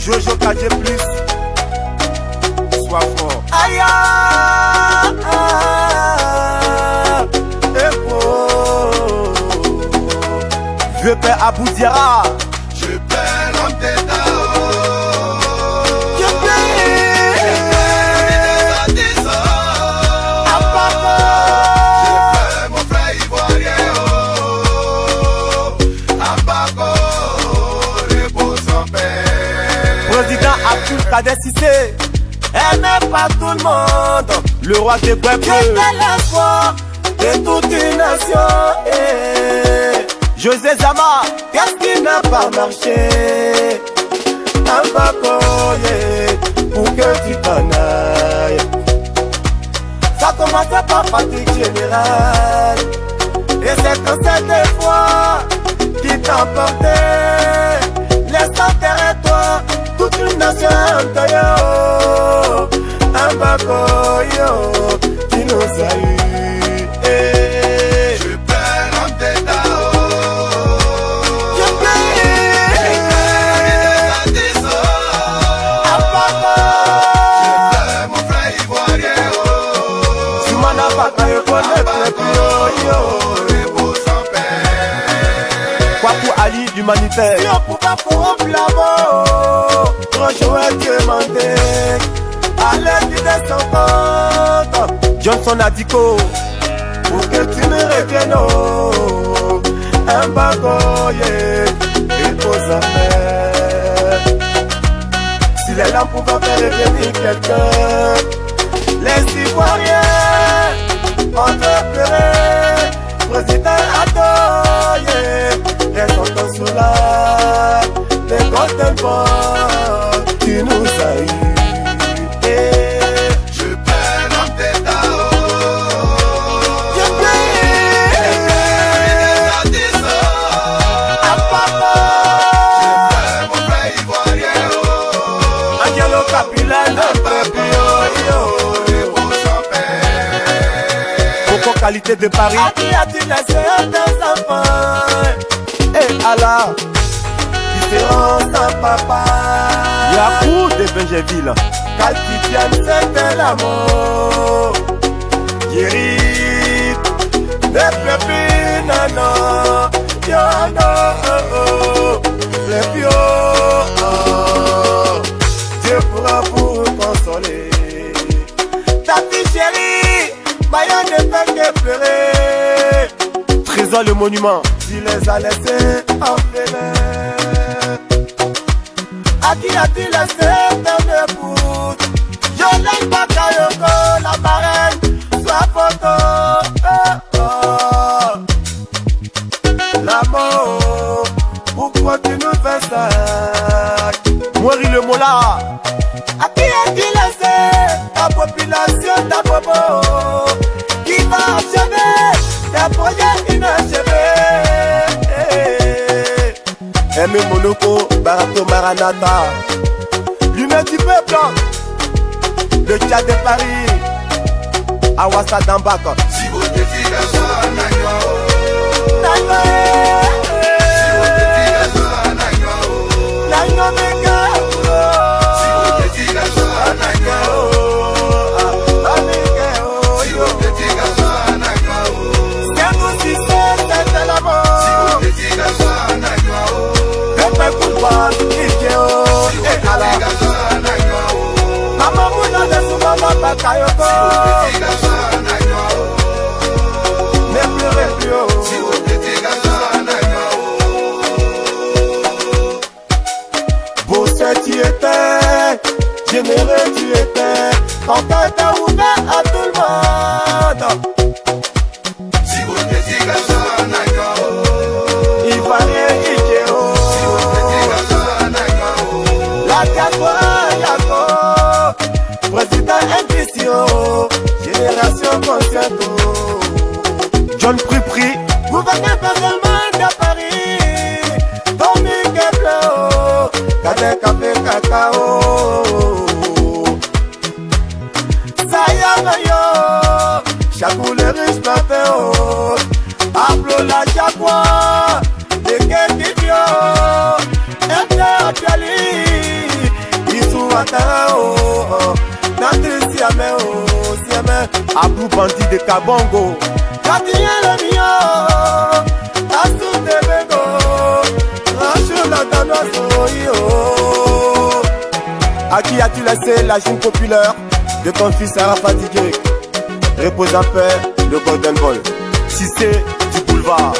Jojo KG Plus. Sois fort. Aïe, ah. Vieux père Abou. Kader Sissé. Elle n'est pas tout le monde. Le roi des peuples. Qui est l'espoir de toute une nation. Eh. José Zama. Qu'est-ce qui n'a pas marché? Un bacoyer pour que tu t'en ailles. Ça commençait par fatigue générale. Et c'est quand cette fois qui t'emportait. Laisse enterrer toi toute une nation en toyo. Un bacoyo qui nous a eu. Eh. Je perds l'homme des Je prie. Apapa. À l'aide de son compte. Johnson Adiko. Pour que tu me reviennes oh, Un bagoye Repose en paix Si les lampes pouvaient faire revenir quelqu'un Les de Paris. Et Allah. Ils seront sans papa Yakou de Benjeville. Calcifiane c'était l'amour Guérit Des pépines non Yo no oh, oh. Les pions oh. Dieu pourra vous consoler le monument. tu les as laissés orphelins. À qui as-tu laissé Barato Maranata. L'humain du peuple, Le Tchad de Paris. Awassa Dambaka. Si vous Kayoko. Intuition, génération consciente. John Pripri. Gouverneur personnellement de Paris, Tommy Keplo, Kade Café Cacao. Sayamayo, Chakou le riche Pablo la Chakwa, Abou Bandi de Kabongo Katien le mio Asu Tebego Rachel Atanoso À qui as-tu laissé la jeune populaire de ton fils Sarah fatigué Repose en paix, le Golden. Si c'est du boulevard.